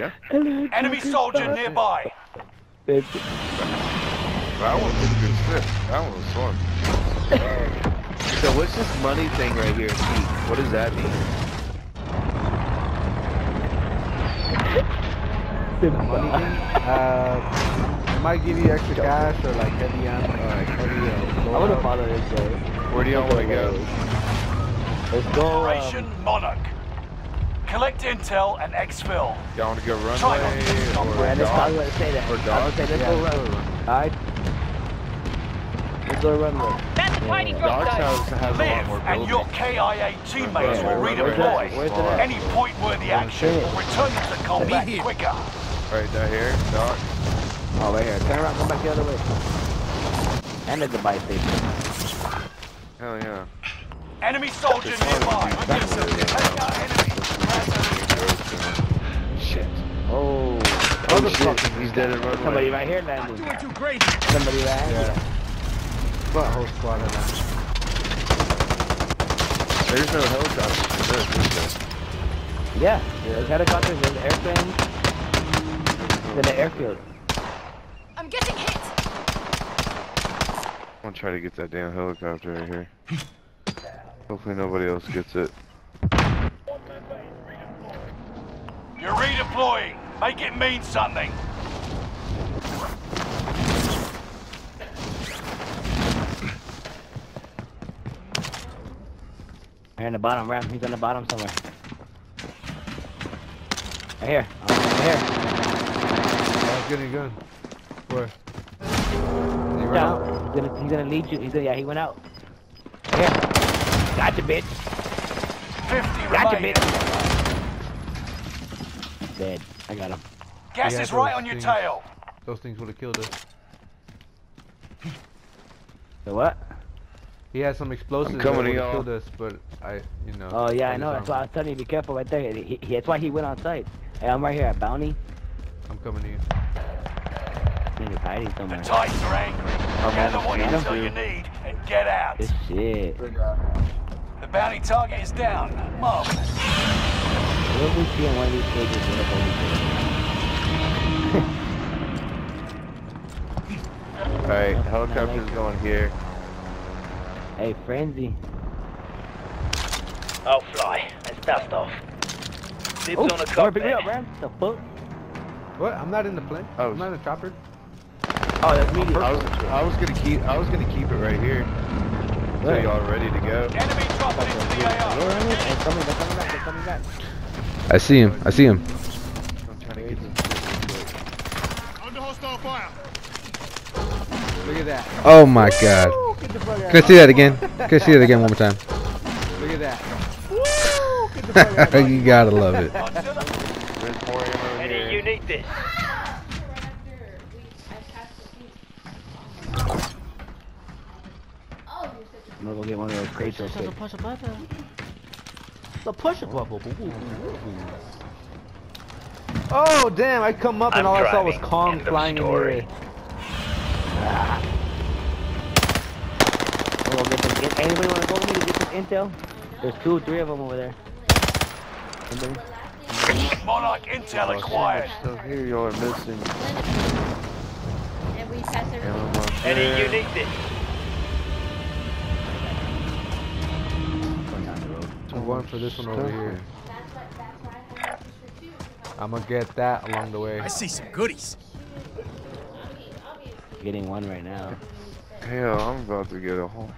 Yeah. Enemy soldier nearby. That one was a good shit. That one was fun. So what's this money thing right here, Pete? What does that mean? money thing. Uh, it might give you extra cash or like heavy ammo or like heavy. Uh, I want to follow this guy. Where do y'all want to go? Let's go. Operation Um, Monarch. Collect intel and exfil. Y'all want to go Try not runway to stop or Brandon, I was dog? gonna say that. Or I was dog? gonna say let's Yeah, go let's run. go run. Alright. Let's go runway. That's a tiny drop Dog's zone. house has a lot Live more and your. KIA teammates Where? will redeploy. Where's that? Any point-worthy action will return you to combat quicker. Right down here, dog. Oh, right here. Turn around, come back the other way. And there's the buy station. Hell yeah. Enemy soldier nearby. Take out enemy. Shit. Oh. Oh shit, he's dead in Somebody right here landing. Too crazy. Somebody right here. Yeah. But whole squad of that. There's no helicopters for this, is there? Yeah. There's helicopters, there's airplanes. There's the airfield. I'm getting hit. I'm gonna try to get that damn helicopter right here. Hopefully nobody else gets it. You're redeploying. Make it mean something. Here in the bottom ramp. He's on the bottom somewhere. Right here. Oh, right here. Oh, good and good. Where? He ran out? Down. He's gonna, he's gonna lead you. He's gonna, yeah, he went out. Here. Gotcha, bitch. 50 Gotcha, remaining. bitch. Dead. I got him. Gas Yeah, is right those on your things. tail. Those things would have killed us. So what? He had some explosives that coming would to have y'all. killed us, but I, you know. Oh yeah, I just know. That's why I armed. was telling you be careful right there. He, he, that's why he went on site. Hey, I'm right here at Bounty. I'm coming to you. Maybe hiding somewhere. The somewhere. Titans are angry. Oh, Gather what Get 'em. intel you need and get out. This shit. The bounty target is down. Mark. What if we see in one of these cages in the police Alright, helicopter's going here. Hey, Frenzy. I'll fly. Let's dust off. Dibs Oh, on a Lord, cop pick me up, man. The fuck? What? I'm not in the plane. Oh. I'm not in the chopper. Oh, that's me. I was I was gonna keep I was gonna keep it right here. So Where? y'all ready to go. Enemy dropping into the You're AR. running? Hey, coming, they're coming back, they're coming back. I see him. I see him. I'm trying Look at that. Oh my god. Can I see that again? Can I see that again one more time? Look at that. you gotta love it. You need this. I'm gonna go get one of those crates real quick. push a button. The push button. Oh damn! I come up and I'm all I saw was driving. Kong End of flying in the air. Oh, I'm gonna get some, get, anybody wanna go with me to get some intel? There's two, three of them over there. Anybody? Monarch intel oh, acquired. So here y'all are missing. And we pass everything. Ammo box going for this one over here. I'm gonna get that along the way. I see some goodies. Getting one right now. Hell, I'm about to get a whole.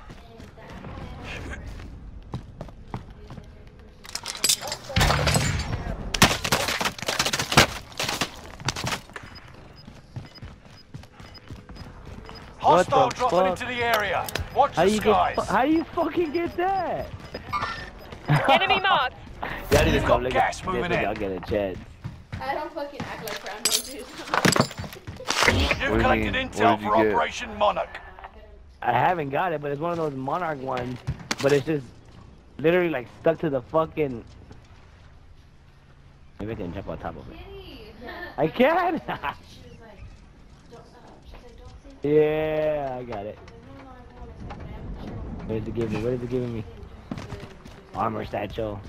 Hostile the dropping fuck? into the area. Watch How the you get? skies. fu- How you fucking get that? Enemy marked. Y'all need to come got look gas at moving this. in. Y'all get a chance. I don't fucking act like brown noses. You've do you collected intel What did for get? Operation Monarch. I haven't got it, but it's one of those Monarch ones. But it's just literally like stuck to the fucking. Maybe I can jump on top of it. I can. yeah, I got it. What is it giving me? What is it giving me? Armor satchel.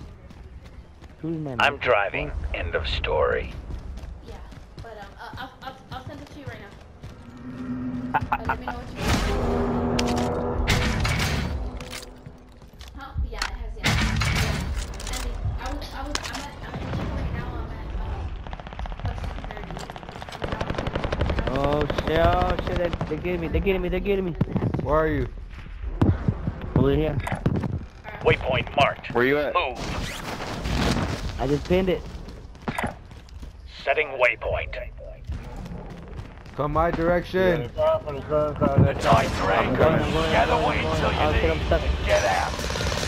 Who's my I'm driving. End of story. Yeah, but um, uh, I'll, I'll, I'll send it to you right now. Uh, uh, me know what you Huh? Yeah, it has, yeah. yeah. I was, I was, I'm at, I'm at right now, I'm at, uh, Oh shit, oh shit, they're getting me, they're getting me, they're getting me. Where are you? Over here. Waypoint marked. Where you at? Move. I just pinned it. Setting waypoint. Come my direction. The tight I'm drag. going, I'm going, I'm Gather going, what I'm going. intel Oh you shit, I'm need. Get out.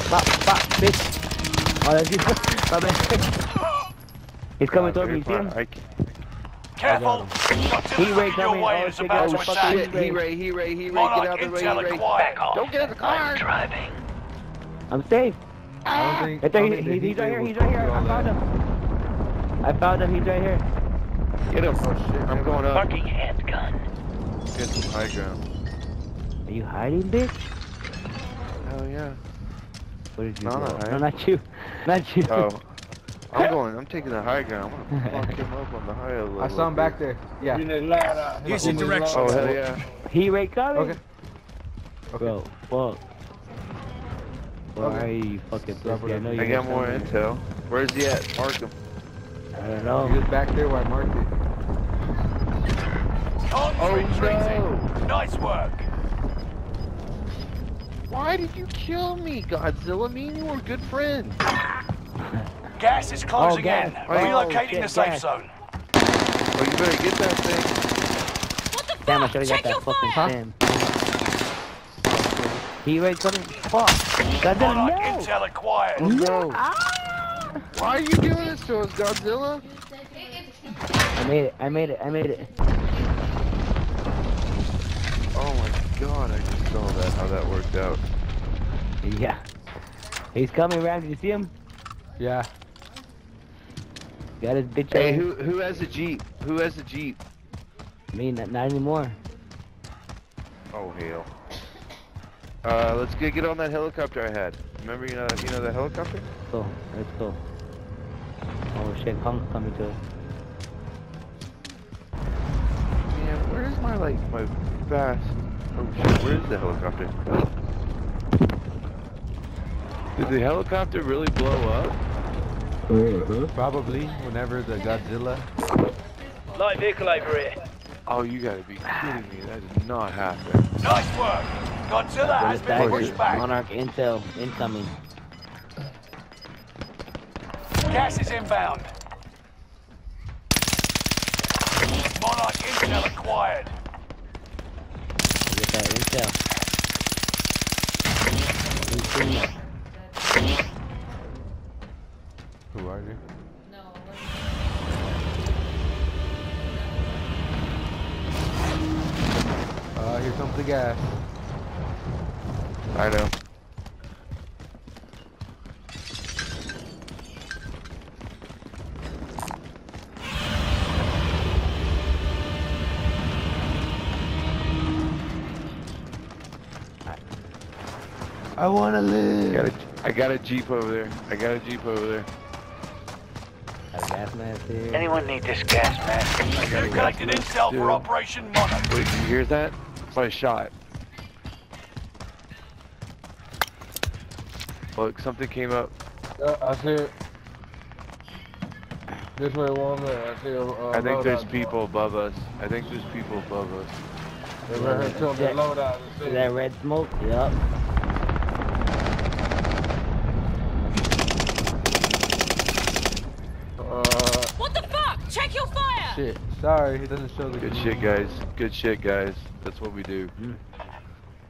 Pop, pop, bitch. Oh, that's you. My bad. He's coming toward me, see him? Careful. He Ray coming. Oh, shit, about guys, to I'm attack. fucking- Shit, he ray, he ray, he ray, get Monarch out the way, he ray. Back off. Don't get out the car. I'm driving. I'm safe. I don't ah. think. Right there, I think he, the he's right here, he's right here. I found that. him. I found him, he's right here. Get him. Oh shit. I'm going up. Marking handgun. Get some high ground. Are you hiding, bitch? Hell yeah. Where did you No, go? not No, not you. Not you. Oh. I'm going, I'm taking the high ground. I'm gonna fuck him up on the high level. I saw him back there. Yeah. Use your direction. Oh, hell yeah. He right coming. Okay. Bro, fuck. Where Okay. are you, you fucking Drop pussy? I know you I got got more something. intel. Where's he at? Mark him. I don't He know. was back there where I marked it. Arms Oh, retreating. Nice work. Why did you kill me, Godzilla? Me and you were good friends. Gas is closing oh, gas. in. Oh, Relocating shit, the safe gas. zone. Oh, you better get that thing. Damn, I should've got that fucking Sam. He right coming. Fuck. Goddamn, Monarch no. intel acquired. Let's go. Ah! Why are you doing this to us, Godzilla? I made it. I made it. I made it. Oh my god, I just saw that, how that worked out. Yeah. He's coming, around. Did you see him? Yeah. Got his bitch Hey, who who has a Jeep? Who has a Jeep? Me, not, not anymore. Oh hell. Uh, let's get get on that helicopter I had. Remember, you know, you know the helicopter? Go. Let's go. Oh shit, Punk's coming to us. Man, where's my like my fast? Oh shit, where's the helicopter? Did the helicopter really blow up? Probably whenever the Godzilla. Light vehicle over here. Oh, you gotta be kidding me! That did not happen. Nice work. Godzilla has been pushed back. Monarch Intel incoming. Gas is inbound. Monarch intel acquired. Get that intel. Who's seen that? Who are you? Uh, here comes the gas. I know. I wanna I live. got a, I got a Jeep over there. I got a Jeep over there. Got a gas mask here. Anyone need this gas mask? You've collected intel Dude. for Operation Monarch. Wait, did you hear that? It's my shot. Look, something came up. Uh, I see it. This way, one minute. I see a. Uh, I think there's loadout people above us. I think there's people above us. They right here telling me Yeah. loadout. I see Is that red smoke? Yup. Uh, What the fuck? Check your fire! Shit. Sorry, he doesn't show the. Good shit, guys. Good shit, guys. That's what we do.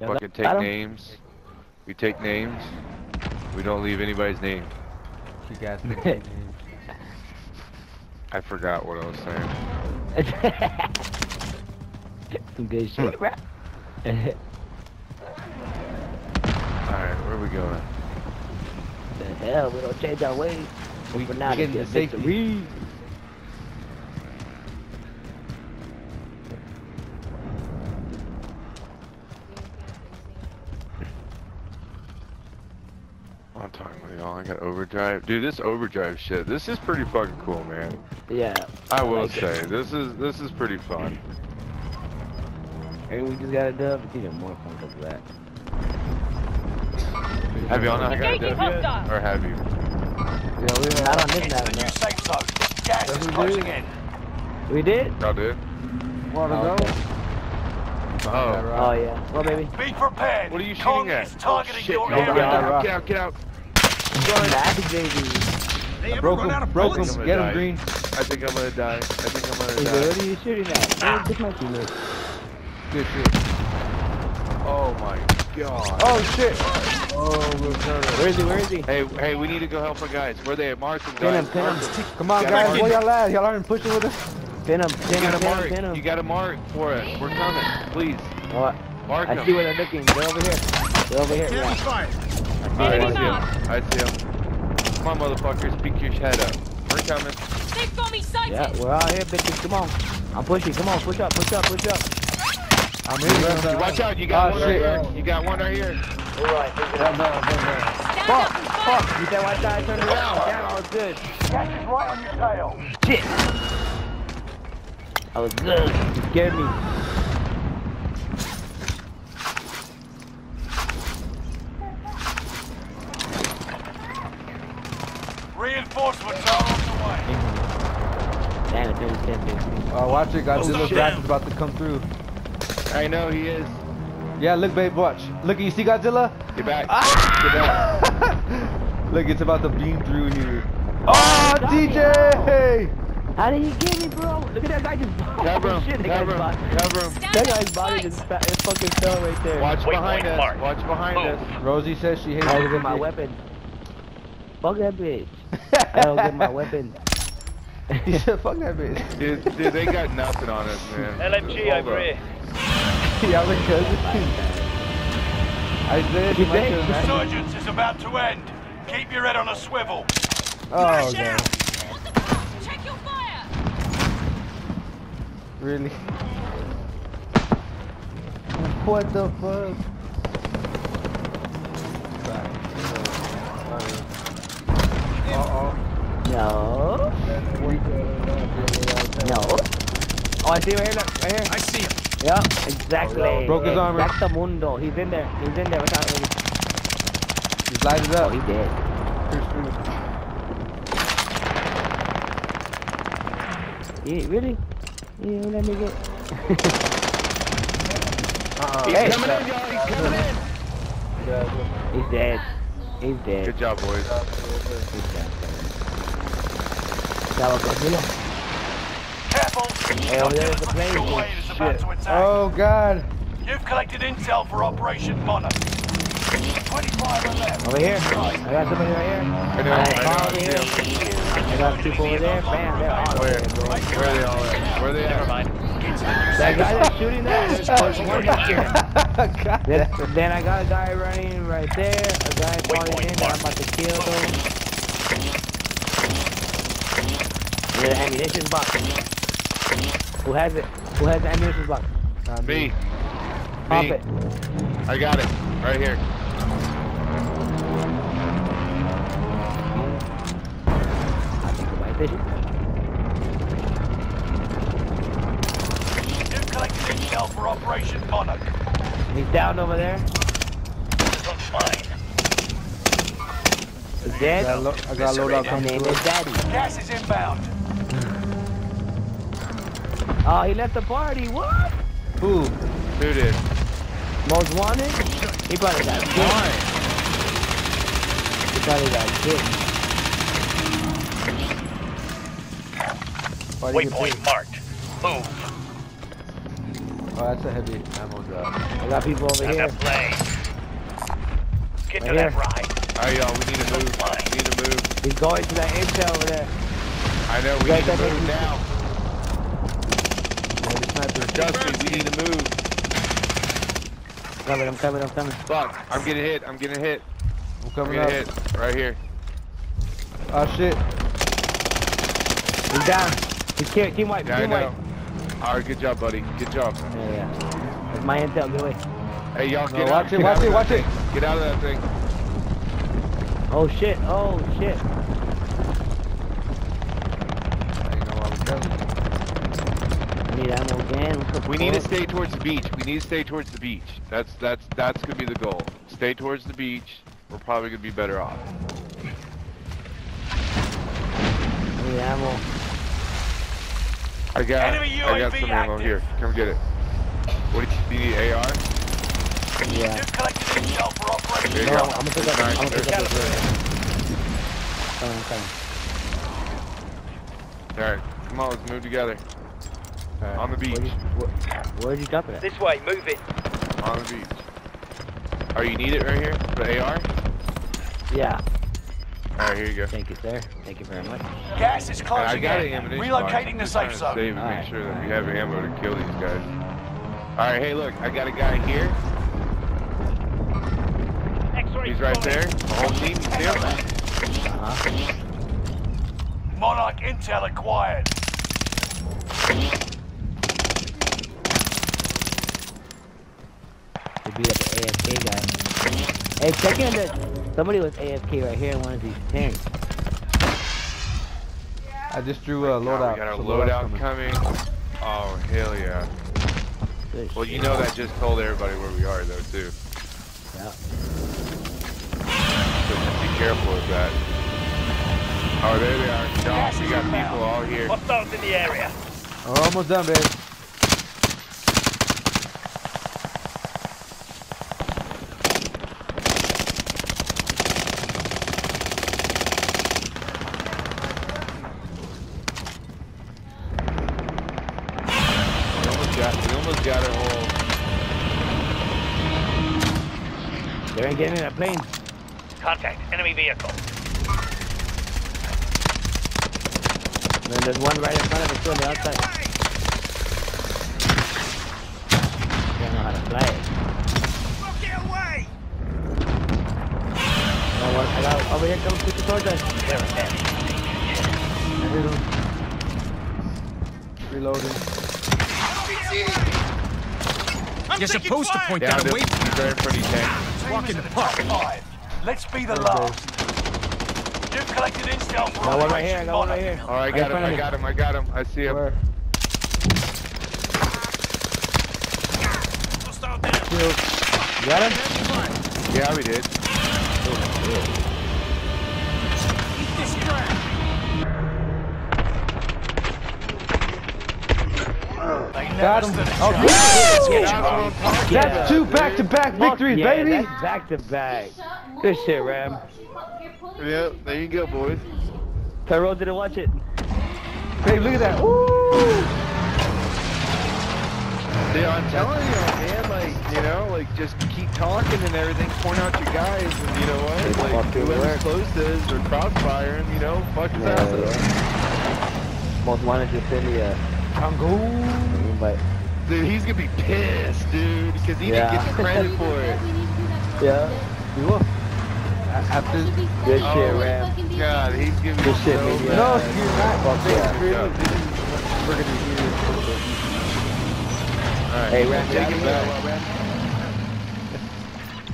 Yeah, Fucking take names. We take names. We don't leave anybody's name. She gas I forgot what I was saying. Some good shit, bro. Alright, where are we going? the hell, we don't change our ways. We- For we now, to getting get to safety. victory. Overdrive. Dude, this overdrive shit, this is pretty fucking cool, man. Yeah. I will like it. say, this is this is pretty fun. Hey, we just got a dub. It's even more fun because of that. Have y'all not got a Engaging dub yet? Or have you? Yeah, we Not have. on this Into map, the new no. safe zone. Gas Yes, is we closing in. We did? Y'all did? Want to Oh, go? okay. Oh. Oh, yeah. Well, baby. Be prepared. What are you Kong at? is targeting Shit, your get out, area. get out, get out, get out. Magic, baby. I broke him. Broke him. Get Die. him, Green. I think I'm gonna die. I think I'm gonna but die. what are you shooting at? Oh, this might be lit. Good shit. Oh my god. Oh shit. Oh, we're. Where is he? Where is he? Hey, hey, we need to go help our guys. Where they at? Mark them, Pin him, guys. pin him. Come on, You guys. gotta Where mark- y'all at? Y'all aren't pushing with us? Pin him, You pin him, pin him, pin him. You got a mark for us. We're coming. Please. Oh, Mark I them. see where they're looking. They're over here. They're over here. Yeah. Alright, I see him. marked. I see 'em. Come on, motherfuckers. Peek your head up. We're coming. They've got me sighted. Yeah, we're out here, bitches. Come on. I'm pushing. Come on, push up, push up, push up. I'm in. Watch out. You got Oh, one shit. right here. You got one right here. Alright, move it up. Stand up and Fuck, fuck. You said watch out, I turned around. Damn, I was good. Gas is right on your tail. Shit. I was good. You scared me. Reinforcements are on the way. Damn, it's only 10 minutes. Uh, watch it. Godzilla's shit. wrath is about to come through. I know he is. Yeah, look, babe. Watch. Look, you see Godzilla? Get back. Ah! Get back. Look, it's about to beam through here. Oh, God, DJ! How did he get me, bro? Look at that guy just. Cover oh, him. shit, that Cover guy's him. Cover him. That guy's body just it fucking fell right there. Watch Waypoint behind us. marked. Watch behind Move. us. Rosie says she hates I you. don't get my weapon. Fuck that bitch. I don't get my weapon. he said, fuck that bitch. Dude, dude, they got nothing on us, man. LMG Hold over up. here. yeah, look, cousin. I said, You you think? have imagined. Resurgence is about to end. Keep your head on a swivel. Oh, God. What the fuck? Check your fire. Really? What the fuck? Uh, uh-oh. No. No. Oh, I see him right here. Look, right here. I see him. Yeah, exactly. Broke his armor. Exactamundo. He's in there. He's in there. Watch out, baby. Just light it Oh, up. he dead. Yeah, really? Yeah, let me get. Uh-uh. He's Hey. coming in, y'all. He's coming in. He's dead. He's dead. Good job, boys. He's dead. Chavo, Godzilla. Careful. Hey, over there is a plane. Your wave is about to attack. Oh, God. You've collected intel for Operation Monarch. 25 left. Over here. I got somebody right here. I know, Alright, I know, I over see here. 'em. I got people over there. Bam, they're all Where? there, bro. Where are they all at? Where are they Never at? mind. That guy that's shooting that, there's there's one back here. God. Then, then I got a guy running right there, a guy falling in that I'm about to kill though. There's an ammunition box. Who has it? Who has the ammunition box? Not Me. Pop Me. it. I got it. Right here. I think I might fishing. You've intel for Operation Monarch. He's down over there. This one's mine. He's I dead. got, lo- I got load out His coming name is Daddy. Gas is inbound. Oh, he left the party. What? Who? Who did? Most wanted? He probably got killed. He probably got killed. Why do you get Waypoint marked. Move. Oh, that's a heavy ammo drop. I got people over I here. got planes. Get to Right that ride. Alright, y'all. We need to move. We need to move. He's going to that intel over there. I know. We Right need to there, move baby. now. Heavy sniper. We need to move. Coming, I'm coming, I'm coming. Fuck. I'm getting hit. I'm getting hit. I'm I'm coming getting up. hit. Right here. Oh, shit. He's down. He's killed. Team white, Yeah, I team know. white. Alright, good job, buddy. Good job. Yeah, yeah. That's my intel. Get away. Hey, y'all, No, get watch out. it, get watch out it, of watch it. Get out of that thing. Oh shit. Oh shit. Need ammo again. We need to stay towards the beach. We need to stay towards the beach. That's that's that's gonna be the goal. Stay towards the beach. We're probably gonna be better off. I need ammo. I got Enemy I got UAV some ammo active. here. Come get it. What do you, do you need? AR? Yeah. You've collected intel for Operation There you No, go. I'm gonna pick up. I'm gonna pick up Nice. this. Coming, coming. All right, come on, let's move together. On the beach. Where'd you, where, drop it at? This way, move it. On the beach. Oh, you need it right here? The AR? Yeah. All right, here you go. Thank you, sir. Thank you very much. Gas is I closing got an in. box. Relocating the safe trying to zone. Save and Alright. make sure that we have ammo to kill these guys. All right, hey, look, I got a guy here. He's right there. The whole team, you see him? Uh-huh. Monarch intel acquired. We beat up the AFK guy. Hey, check in that somebody was AFK right here in one of these tanks. I just drew a Oh, loadout. we got a so loadout coming. Oh, hell yeah. Good Well, you shit. know that just told everybody where we are, though, too. Yeah. So just be careful of that. Oh, there they are. Josh, we got people all here. Hostiles in the area. We're almost done, babe. We almost got, we almost got it all. They ain't getting in that plane. Contact enemy vehicle. And then there's one right in front of us too on the outside. Don't know how to fly it. I got one- I got over here, come shoot the towards us. They're ahead. I hit him. Reloading. You're supposed to point Down that to, away. he's right in front of you, tank. In the park. Five. Let's be the last. You've collected intel for Got one right here, I Operation got one right Monarch. here. Oh, I got him, I got him, I got him. I see him. Where? You got him? Yeah, we did. Oh, they Got him. Oh, good. Get Yeah. That's two back-to-back victories, yeah, baby. Back to back. Good shit, Ram. Yeah, there you go, boys. Tyrone didn't watch it. Babe, look at that. Woo! Dude, I'm telling you, man, like, you know, like, just keep talking and everything, point out your guys, and you know what, like, fucking whoever's work. closest or crossfiring, you know, fuck his ass up. Most wanted to send me a Tango. invite. Dude, he's gonna be pissed, dude, because he Yeah. didn't get the credit for it. Yeah. You will. After. Good Oh shit, my Ram. God, he's gonna be Good shit, so man. No, you're not. Fuck yeah. really. Yeah. This is what we're gonna hear. Alright, Hey, Ram, take it got back.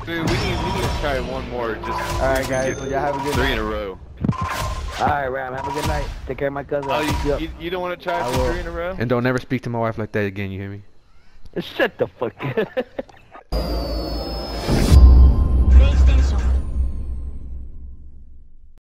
Dude, we need, we need to try one more, just All right, guys. Well, y'all have a good three night. in a row. Alright, Ram. Have a good night. Take care of my cousin. Oh, you, you, you don't want to try I for three in a row? And don't ever speak to my wife like that again, you hear me? Shut the fuck up.